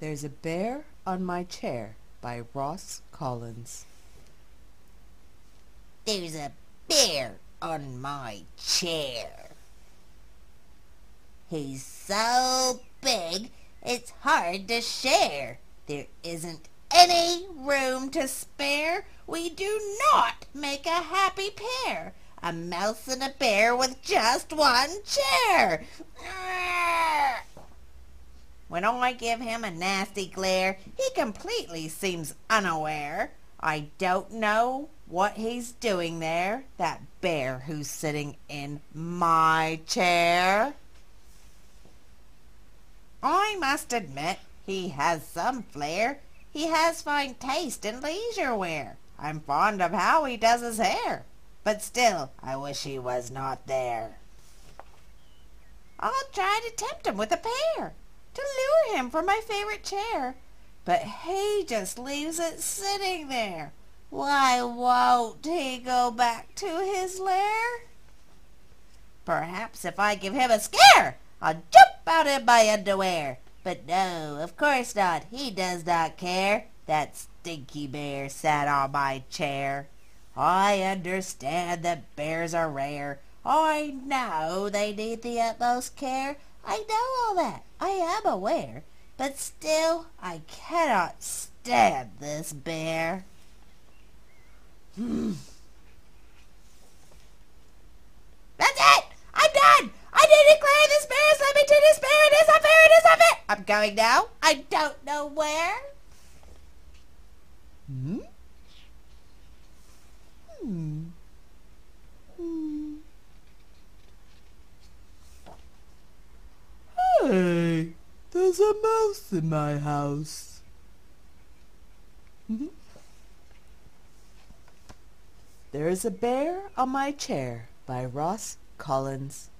There's a Bear on My Chair by Ross Collins. There's a bear on my chair. He's so big, it's hard to share. There isn't any room to spare. We do not make a happy pair. A mouse and a bear with just one chair. When I give him a nasty glare, he completely seems unaware. I don't know what he's doing there, that bear who's sitting in my chair. I must admit, he has some flair. He has fine taste in leisure wear. I'm fond of how he does his hair. But still, I wish he was not there. I'll try to tempt him with a pear, to lure him from my favorite chair. But he just leaves it sitting there. Why won't he go back to his lair? Perhaps if I give him a scare, I'll jump out in my underwear. But no, of course not. He does not care. That stinky bear sat on my chair. I understand that bears are rare. I know they need the utmost care. I know all that. I am aware. But still, I cannot stand this bear. Hmm. That's it! I'm done! I declare this bear led me to despair. It is unfair. It is unfair. I'm going now. I don't know where. Hmm? Hmm. Hmm. Hey, there's a mouse in my house. Mhm. There's a Bear on My Chair by Ross Collins.